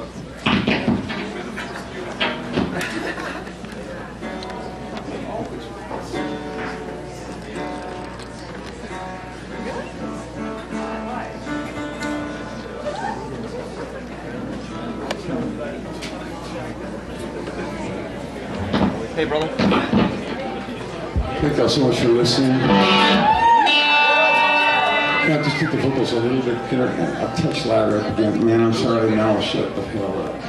Hey, brother. Thank y'all so much for listening. I just get the vocals a little bit, I, a touch louder up again? Man, I'm sorry, now I'll shut the hell up.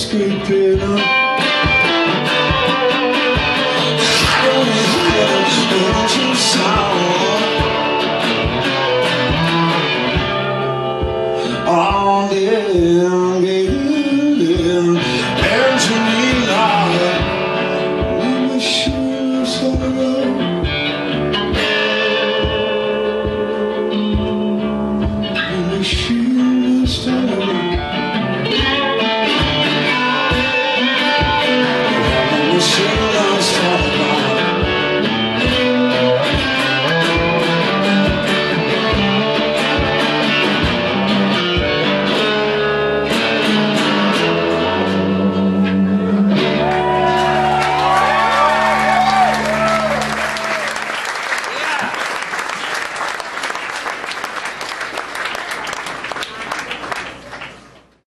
escaping up